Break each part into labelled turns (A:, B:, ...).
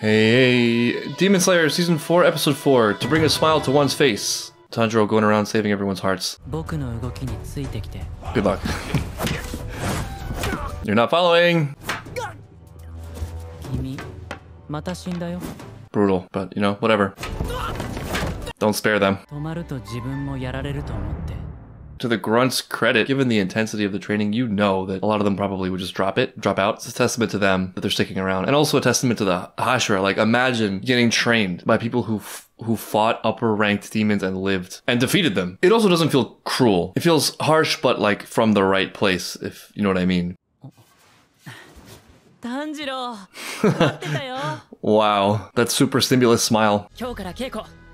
A: Hey, hey, Demon Slayer Season 4, Episode 4, To Bring a Smile to One's Face. Tanjiro going around saving everyone's hearts. Good luck. You're not following! Brutal, but you know, whatever. Don't spare them to the grunts credit, given the intensity of the training, you know that a lot of them probably would just drop it, drop out. It's a testament to them that they're sticking around. And also a testament to the Hashira. Like imagine getting trained by people who who fought upper ranked demons and lived and defeated them. It also doesn't feel cruel. It feels harsh, but like from the right place, if you know what I mean. wow, that super stimulus smile.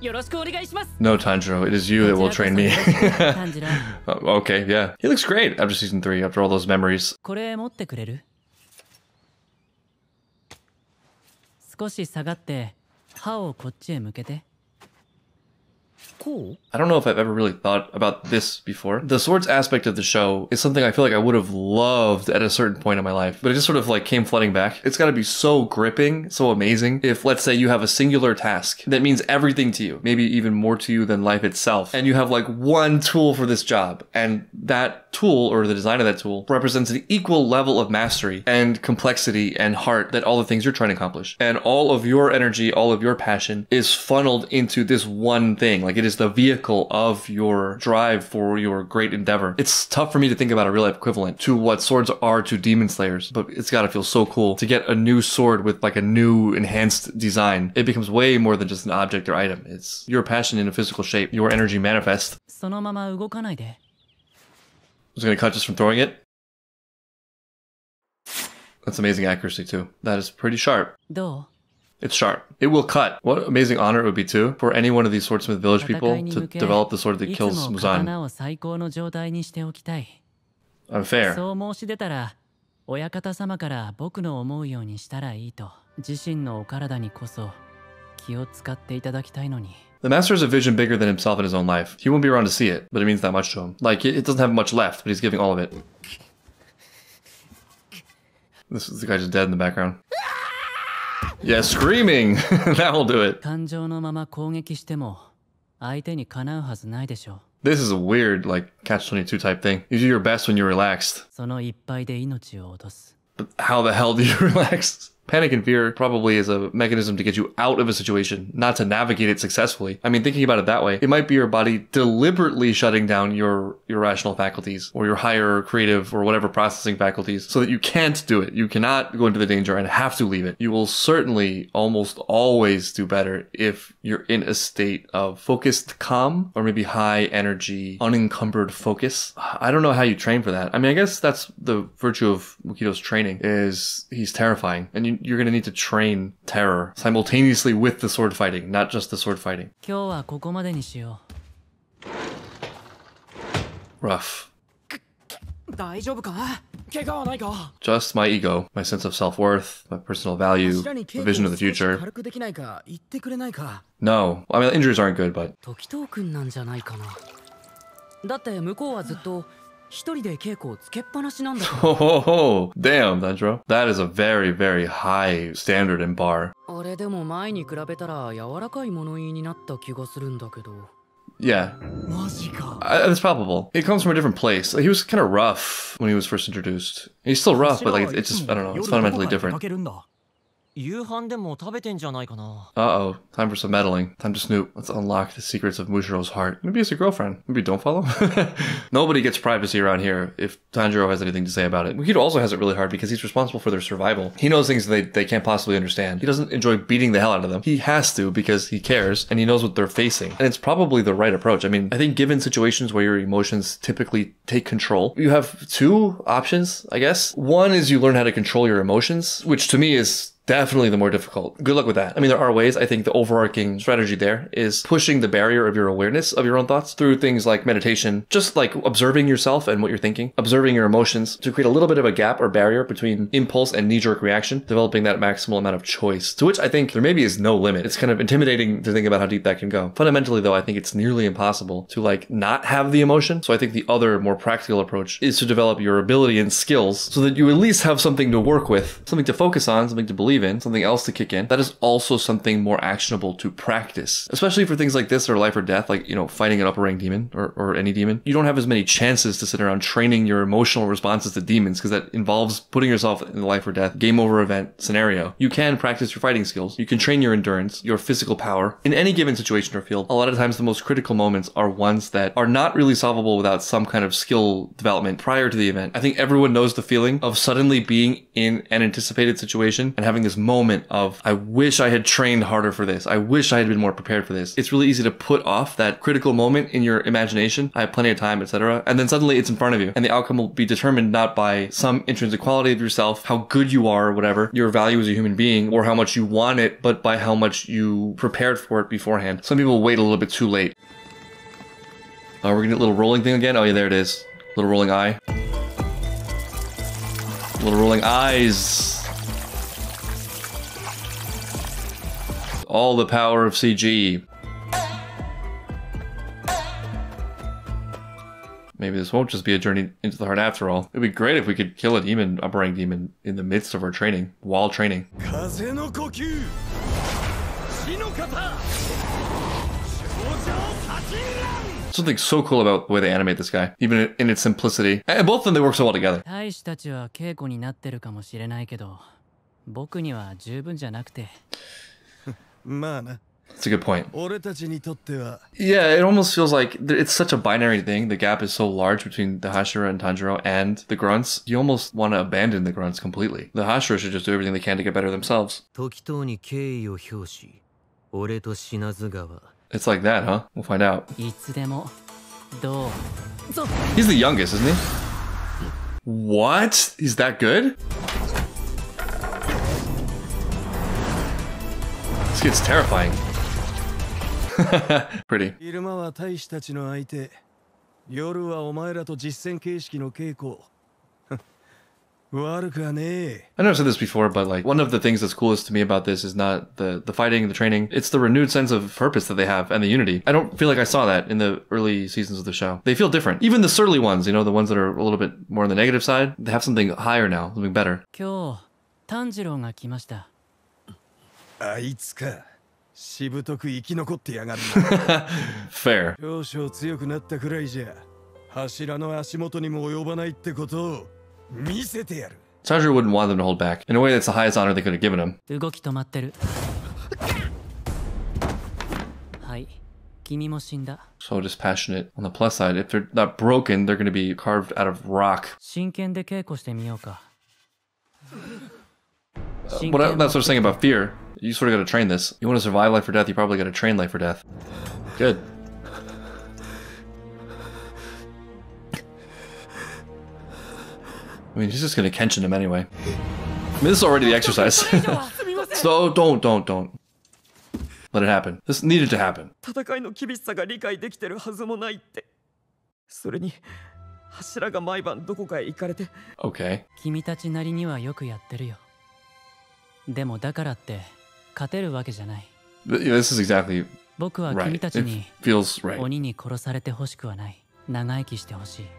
B: 今日から稽古よろしくお願いします
A: No, Tanjiro, it is you that will train me.
B: 炭治郎
A: Uh, okay, yeah. He looks great after season three, after all those memories.
B: cool.
A: I don't know if I've ever really thought about this before. The swords aspect of the show is something I feel like I would have loved at a certain point in my life, but it just sort of like came flooding back. It's got to be so gripping, so amazing. If let's say you have a singular task that means everything to you, maybe even more to you than life itself, and you have like one tool for this job, and that tool or the design of that tool represents an equal level of mastery and complexity and heart that all the things you're trying to accomplish. And all of your energy, all of your passion is funneled into this one thing. Like it is the vehicle of your drive for your great endeavor. It's tough for me to think about a real life equivalent to what swords are to demon slayers, but it's gotta feel so cool to get a new sword with like a new enhanced design. It becomes way more than just an object or item. It's your passion in a physical shape, your energy manifest.
B: そのまま動かないで
A: I was gonna cut just from throwing it. That's amazing accuracy too. That is pretty sharp.
B: ど
A: It's sharp. It will cut. What amazing honor it would be too for any one of these swordsmith
B: う
A: village
B: 戦
A: people
B: いに
A: to
B: 向け
A: develop the sword that
B: いつ
A: kills
B: も
A: Muzan.
B: 刀を最高の状態にしておきたい
A: Unfair.
B: そう申し出たら親方様から僕の思うようにしたらいいと自身のお体にこそ気を使っていただきたいのに
A: The master has a vision bigger than himself in his own life. He won't be around to see it, but it means that much to him. Like it, it doesn't have much left, but he's giving all of it. This is the guy just dead in the background. Yeah, screaming. that will do it.
B: 感情のまま攻撃しても相手にかなうはずないでしょ
A: This is a weird, like, catch 22 type thing. You do your best when you're relaxed.
B: その一敗で命を落とす
A: But how the hell do you relax? Panic and fear probably is a mechanism to get you out of a situation, not to navigate it successfully. I mean, thinking about it that way, it might be your body deliberately shutting down your, your rational faculties or your higher creative or whatever processing faculties so that you can't do it. You cannot go into the danger and have to leave it. You will certainly almost always do better if you're in a state of focused calm or maybe high energy, unencumbered focus. I don't know how you train for that. I mean, I guess that's the virtue of Mukito's training is he's terrifying and you, you're going to need to train terror simultaneously with the sword fighting, not just the sword fighting. Rough. Just my ego, my sense of self-worth, my personal value,
C: my
A: vision of the future. No, I mean, injuries aren't good, but...
C: 一人で稽古をつけっぱなしなんだから
A: ho ho ho. Damn, Dendro. That is a very, very high standard and bar.
C: あれでも前に比べたら柔らかい物言いになった気がするんだけど
A: Yeah,
C: マジか
A: I, it's palpable. It comes from a different place. He was kind of rough when he was first introduced. He's still rough, but like it's just I don't know. It's fundamentally different. Uh oh, time for some meddling. Time to snoop. Let's unlock the secrets of Muichiro's heart. Maybe it's a girlfriend. Maybe don't follow. Nobody gets privacy around here if Tanjiro has anything to say about it. Mukido also has it really hard because he's responsible for their survival. He knows things they, they can't possibly understand. He doesn't enjoy beating the hell out of them. He has to because he cares and he knows what they're facing. And it's probably the right approach. I mean, I think given situations where your emotions typically take control, you have two options, I guess. One is you learn how to control your emotions, which to me is Definitely the more difficult. Good luck with that. I mean, there are ways. I think the overarching strategy there is pushing the barrier of your awareness of your own thoughts through things like meditation, just like observing yourself and what you're thinking, observing your emotions to create a little bit of a gap or barrier between impulse and knee jerk reaction, developing that maximal amount of choice, to which I think there maybe is no limit. It's kind of intimidating to think about how deep that can go. Fundamentally, though, I think it's nearly impossible to like not have the emotion. So I think the other more practical approach is to develop your ability and skills so that you at least have something to work with, something to focus on, something to believe in, something else to kick in, that is also something more actionable to practice. Especially for things like this or life or death, like, you know, fighting an upper rank demon or, or any demon. You don't have as many chances to sit around training your emotional responses to demons because that involves putting yourself in the life or death, game over event scenario. You can practice your fighting skills. You can train your endurance, your physical power. In any given situation or field, a lot of times the most critical moments are ones that are not really solvable without some kind of skill development prior to the event. I think everyone knows the feeling of suddenly being in an anticipated situation and having this moment of, I wish I had trained harder for this. I wish I had been more prepared for this. It's really easy to put off that critical moment in your imagination. I have plenty of time, etc. And then suddenly it's in front of you and the outcome will be determined not by some intrinsic quality of yourself, how good you are or whatever, your value as a human being or how much you want it, but by how much you prepared for it beforehand. Some people wait a little bit too late. Oh, we're gonna get a little rolling thing again? Oh yeah, there it is. Little rolling eye. Little rolling eyes. All the power of CG. Maybe this won't just be a journey into the heart after all. It'd be great if we could kill a demon, upper rank demon, in the midst of our training, while training.
D: 風の呼吸死の型少女殺人乱
A: Something so cool about the way they animate this guy, even in its simplicity. And both of them, they work so well together.
B: 大使たちは稽古になってるかもしれないけど僕には十分じゃなくて
D: まあな
A: that's a good point. Yeah, it almost feels like it's such a binary thing. The gap is so large between the Hashira and Tanjiro and the grunts. You almost want to abandon the grunts completely. The Hashira should just do everything they can to get better themselves. It's like that, huh? We'll find out. He's the youngest, isn't he? What? He's that good? This kid's terrifying. Pretty.
D: 昼間は大使たちの相手夜はお前らと実戦形式の稽古悪くはねえ
A: I know I've said this before, but like one of the things that's coolest to me about this is not the the fighting, the training. It's the renewed sense of purpose that they have and the unity. I don't feel like I saw that in the early seasons of the show. They feel different. Even the surly ones, you know, the ones that are a little bit more on the negative side, they have something higher now, something better.
B: 今日炭治郎が来ました
D: あいつかしぶとく生き残ってやがる
A: Fair.
D: な少々強くなったくらいじゃ柱の足元にも及ばないってことを見せてやる
A: Sanjiro wouldn't want them to hold back. In a way, that's the highest honor they could have given him.
B: 動き止まってるはい君も死んだ
A: So dispassionate. On the plus side, if they're not broken, they're going to be carved out of rock.
B: 真剣で稽古してみようか
A: What I, that's what I was saying about fear. You sort of got to train this. You want to survive life or death, you probably got to train life or death. Good. I mean, he's just gonna Kenshin him anyway. I mean, this is already the exercise. so don't, don't, don't. Let it happen. This needed to happen.
E: 戦いの厳しさが理解できてるはずもないってそれに柱が毎晩どこかへ行かれて
A: Okay.
B: 君たちなりにはよくやってるよでもだからって 勝てるわけじゃない。僕は君たちに鬼に殺されてほしくはない。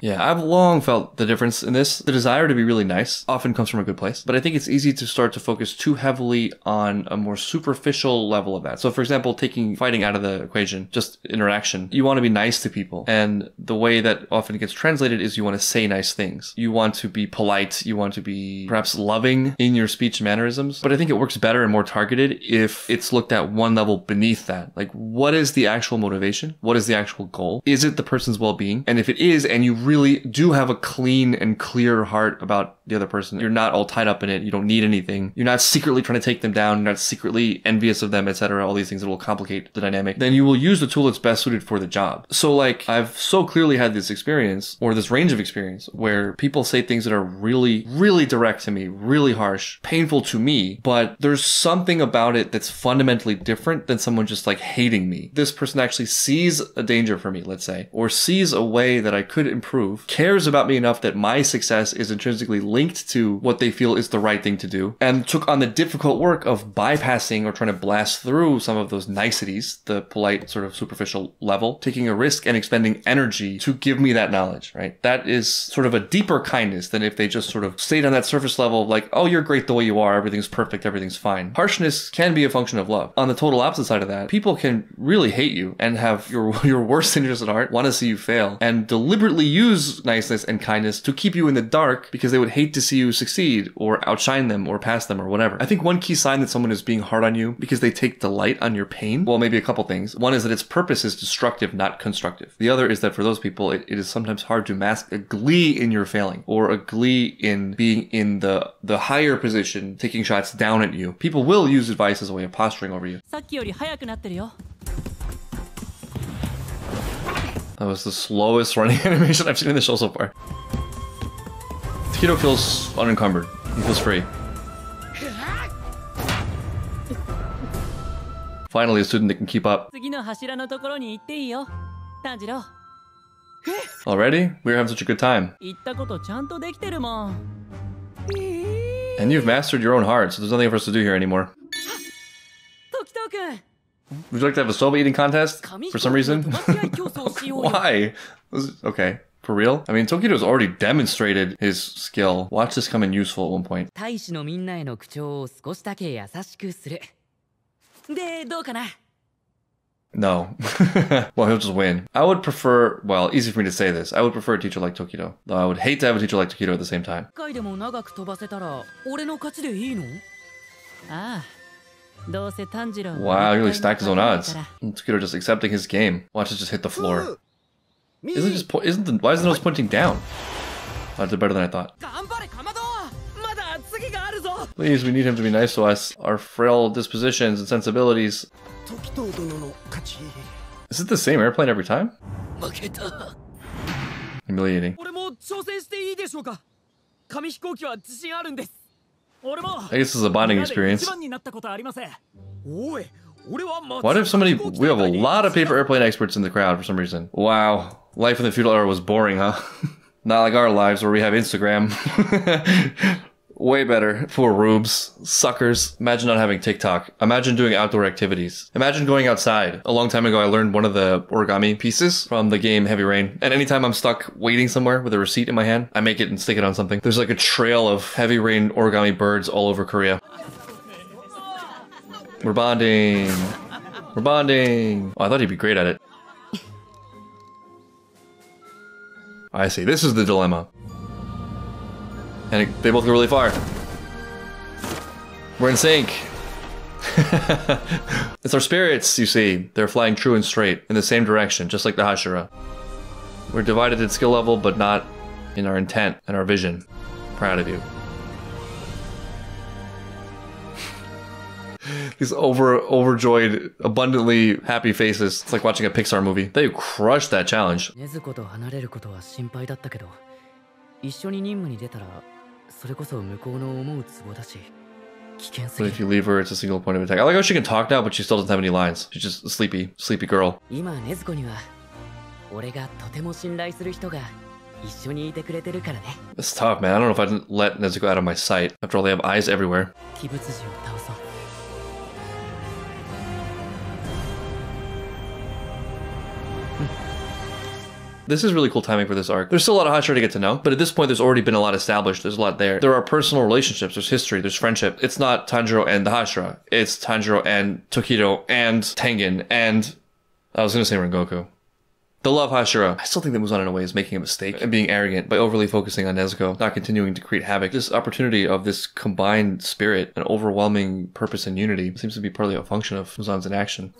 A: Yeah, I've long felt the difference in this. The desire to be really nice often comes from a good place, but I think it's easy to start to focus too heavily on a more superficial level of that. So, for example, taking fighting out of the equation, just interaction, you want to be nice to people. And the way that often gets translated is you want to say nice things. You want to be polite. You want to be perhaps loving in your speech mannerisms. But I think it works better and more targeted if it's looked at one level beneath that. Like, what is the actual motivation? What is the actual goal? Is it the person's And if it is, and you really do have a clean and clear heart about the other person, you're not all tied up in it. You don't need anything. You're not secretly trying to take them down. You're not secretly envious of them, etc. All these things that will complicate the dynamic. Then you will use the tool that's best suited for the job. So like, I've so clearly had this experience or this range of experience where people say things that are really, really direct to me, really harsh, painful to me, but there's something about it that's fundamentally different than someone just like hating me. This person actually sees a danger for me, let's say, or sees a way that I could improve, cares about me enough that my success is intrinsically linked to what they feel is the right thing to do, and took on the difficult work of bypassing or trying to blast through some of those niceties, the polite, sort of superficial level, taking a risk and expending energy to give me that knowledge, right? That is sort of a deeper kindness than if they just sort of stayed on that surface level of like, oh, you're great the way you are, everything's perfect, everything's fine. Harshness can be a function of love. On the total opposite side of that, people can really hate you and have your your worst interests at heart, want to see you fail, and deliberately use niceness and kindness to keep you in the dark because they would hate to see you succeed or outshine them or pass them or whatever. I think one key sign that someone is being hard on you because they take delight on your pain, well, maybe a couple things. One is that its purpose is destructive, not constructive. The other is that for those people, it, it is sometimes hard to mask a glee in your failing or a glee in being in the the higher position, taking shots down at you. People will use advice as a way of posturing over you. That was the slowest running animation I've seen in the show so far. Tito feels unencumbered. He feels free. Finally, a student that can keep up. Already? We are having such a good time. And you've mastered your own heart, so there's nothing for us to do here anymore. Would you like to have a soba eating contest for some reason? Why? Okay. For real? I mean, Tokito has already demonstrated his skill. Watch this come in useful at one point. No. well, he'll just win. I would prefer, well, easy for me to say this. I would prefer a teacher like Tokito. Though I would hate to have a teacher like Tokito at the same time.
B: Ah.
A: Wow, he really stacked his own odds. Tsukiro just accepting his game. Watch it just hit the floor. Isn't just isn't the why is the nose pointing down? Ah, That's did better than I thought. Please, we need him to be nice to us. Our frail dispositions and sensibilities. Is it the same airplane every time? Humiliating. I guess this is a bonding experience. What if somebody... We have a lot of paper airplane experts in the crowd for some reason. Wow. Life in the feudal era was boring, huh? Not like our lives where we have Instagram. Way better. Poor rubes. Suckers. Imagine not having TikTok. Imagine doing outdoor activities. Imagine going outside. A long time ago, I learned one of the origami pieces from the game Heavy Rain. And anytime I'm stuck waiting somewhere with a receipt in my hand, I make it and stick it on something. There's like a trail of Heavy Rain origami birds all over Korea. We're bonding. We're bonding. Oh, I thought he'd be great at it. I see. This is the dilemma. And it, they both go really far. We're in sync. it's our spirits, you see. They're flying true and straight in the same direction, just like the Hashira. We're divided in skill level, but not in our intent and our vision. Proud of you. These over overjoyed, abundantly happy faces. It's like watching a Pixar movie. They crushed that challenge.
C: 禰豆子と離れることは心配だったけど一緒に任務に出たらそれこそ向こうの思うツボだし危険す
A: But
C: ぎ
A: if
C: る
A: you leave her, it's a single point of attack. I like how she can talk now, but she still doesn't have any lines. She's just a sleepy, sleepy girl.
C: 今禰豆子には俺がとても信頼する人が一緒にいてくれてるからね
A: It's tough, man. I don't know if I didn't let Nezuko out of my sight. After all, they have eyes everywhere.
C: 鬼物児を倒そう
A: This is really cool timing for this arc. There's still a lot of Hashira to get to know, but at this point, there's already been a lot established. There's a lot there. There are personal relationships. There's history. There's friendship. It's not Tanjiro and the Hashira. It's Tanjiro and Tokito and Tengen and I was gonna say Rengoku. The love Hashira. I still think that Muzan in a way is making a mistake and being arrogant by overly focusing on Nezuko, not continuing to create havoc. This opportunity of this combined spirit and overwhelming purpose and unity seems to be partly a function of Muzan's inaction.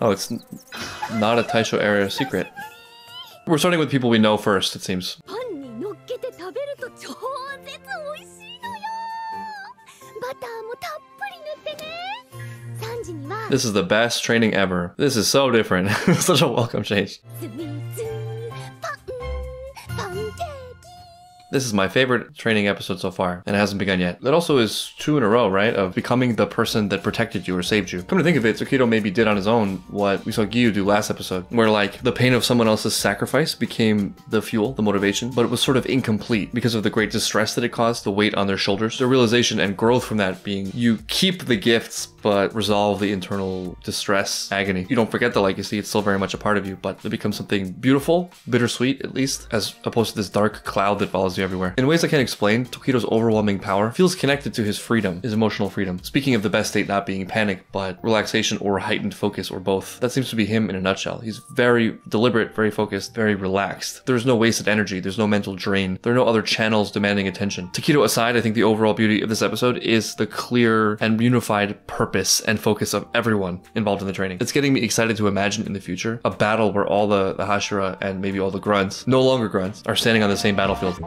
A: Oh, it's not a Taisho era secret. We're starting with people we know first, it seems. This is the best training ever. This is so different. Such a welcome change. This is my favorite training episode so far, and it hasn't begun yet. That also is two in a row, right? Of becoming the person that protected you or saved you. Come to think of it, Tokito maybe did on his own what we saw Giyu do last episode, where like the pain of someone else's sacrifice became the fuel, the motivation, but it was sort of incomplete because of the great distress that it caused, the weight on their shoulders. The realization and growth from that being you keep the gifts but resolve the internal distress, agony. You don't forget the legacy, it's still very much a part of you, but it becomes something beautiful, bittersweet at least, as opposed to this dark cloud that follows you everywhere. In ways I can't explain, Tokito's overwhelming power feels connected to his freedom, his emotional freedom. Speaking of the best state not being panic, but relaxation or heightened focus or both. That seems to be him in a nutshell. He's very deliberate, very focused, very relaxed. There's no wasted energy, there's no mental drain, there are no other channels demanding attention. Tokido aside, I think the overall beauty of this episode is the clear and unified purpose and focus of everyone involved in the training. It's getting me excited to imagine in the future a battle where all the, the Hashira and maybe all the grunts, no longer grunts, are standing on the same battlefield.